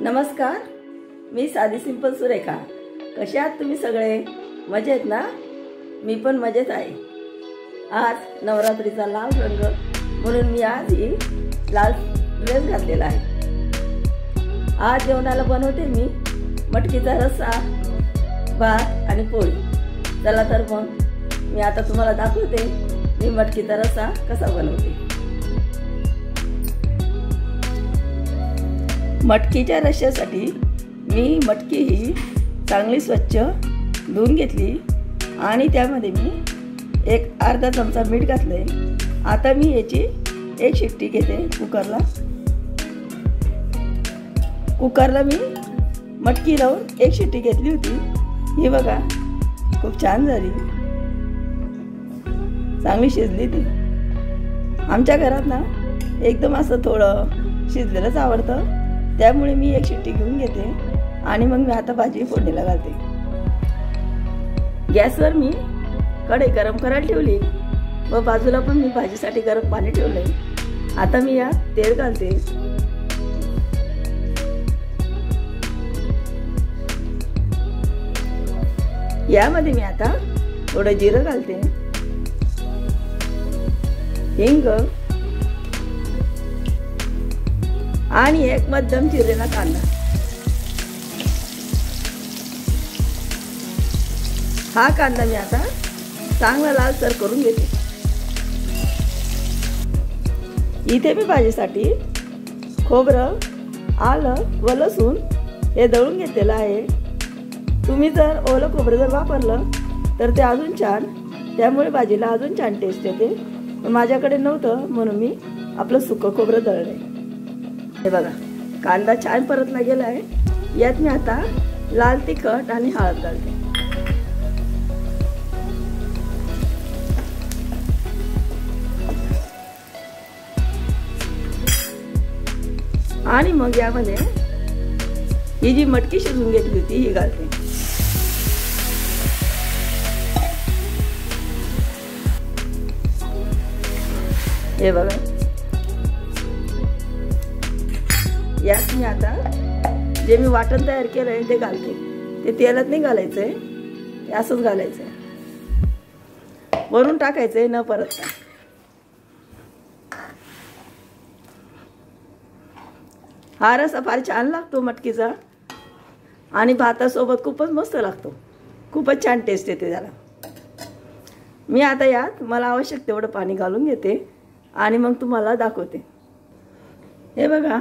नमस्कार मी साधी सिंपल सुरेखा. कसे आहात तुम्ही सगळे? मजेत ना? मी पण मजेत आहे. आज नवरात्रीचा लाल रंग म्हणून मी आज ही लाल ड्रेस घातलेला आहे. आज जेवणाला बनवते मी मटकीचा रस्सा भात आणि पोळी. चला तर मग मी आता तुम्हाला दाखवते मी मटकीचा रस्सा कसा बनवते. मटकीच्या रश्श्यासाठी मी मटकी ही चांगली स्वच्छ धुवून घेतली आणि त्यामध्ये मी एक अर्धा चमचा मीठ घातले आता मी याची एक शिट्टी घेते कुकरला. कुकरला मी मटकी लावून एक शिट्टी घेतली होती. ही बघा खूप छान झाली. चांगली शिजली ती. आमच्या घरात ना एकदम असं थोडं शिजलेलंच आवडतं. त्यामुळे मी एक शिट्टी घेऊन घेते आणि मग मी आता भाजी फोडणीला घालते. गॅसवर मी कढई गरम करायला ठेवली व बाजूला पण मी भाजीसाठी गरम पाणी ठेवलंय. आता मी यात तेल घालते. यामध्ये मी आता थोडं जिरं घालते. हिंग आणि एक मध्यम चिरलेला कांदा. हा कांदा मी आता चांगला लालसर करून घेते. इथे मी भाजीसाठी खोबरं आलं व लसूण हे दळून घेतलेलं आहे. तुम्ही जर ओलं खोबरं जर वापरलं तर ते अजून छान. त्यामुळे भाजीला अजून छान टेस्ट येते. माझ्याकडे नव्हतं म्हणून मी आपलं सुकं खोबरं दळलं आहे हे बघा कांदा छान परतला गेला आहे. यात मी आता लाल तिखट आणि हळद घालते. आणि मग यामध्ये ही जी मटकी शिजून घेतली होती ही घालते. हे बघा. यात मी आता जे मी वाटण तयार केलं आहे ते घालते. ते तेलात नाही घालायचं आहे ते असंच घालायचं आहे वरून टाकायचं आहे न परत हा रसा फार छान लागतो मटकीचा. आणि भातासोबत खूपच मस्त लागतो. खूपच छान टेस्ट येते त्याला. मी आता यात मला आवश्यक तेवढं पाणी घालून घेते आणि मग तुम्हाला दाखवते. हे बघा.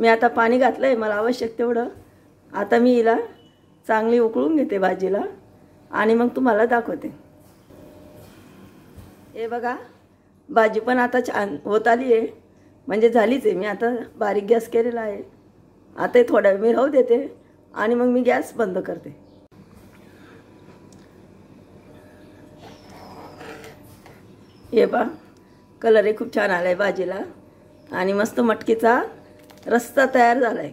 मी आता पाणी घातलं आहे मला आवश्यक तेवढं. आता मी हिला चांगली उकळून घेते भाजीला आणि मग तुम्हाला दाखवते. हे बघा भाजी पण आता छान होत आली आहे म्हणजे झालीच आहे मी आता बारीक गॅस केलेला आहे. आता थोडा वेळ मी राहू देते आणि मग मी गॅस बंद करते. हे पा कलरही खूप छान आला आहे भाजीला आणि मस्त मटकीचा रस्ता तयार झाला आहे